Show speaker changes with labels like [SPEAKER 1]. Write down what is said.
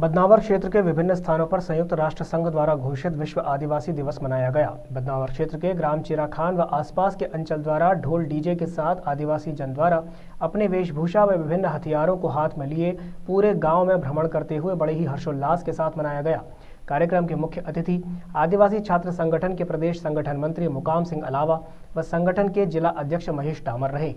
[SPEAKER 1] बदनावर क्षेत्र के विभिन्न स्थानों पर संयुक्त राष्ट्र संघ द्वारा घोषित विश्व आदिवासी दिवस मनाया गया। बदनावर क्षेत्र के ग्राम चिरा खान व आसपास के अंचल द्वारा ढोल डीजे के साथ आदिवासी जन द्वारा अपने वेशभूषा व विभिन्न हथियारों को हाथ में लिए पूरे गाँव में भ्रमण करते हुए बड़े ही हर्षोल्लास के साथ मनाया गया। कार्यक्रम के मुख्य अतिथि आदिवासी छात्र संगठन के प्रदेश संगठन मंत्री मुकाम सिंह अलावा व संगठन के जिला अध्यक्ष महेश डामर रहे।